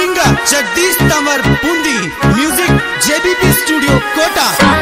Singer Jagdish Tanwar Bundi music JBP studio Kota.